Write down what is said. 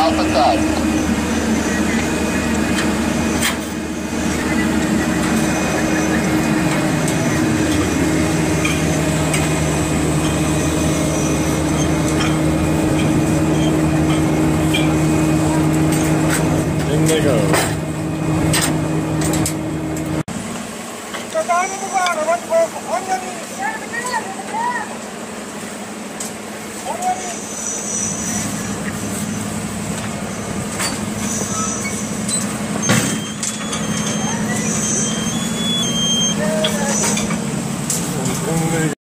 Alpha Side. they go. Go down to the ground and run, run, run. I'm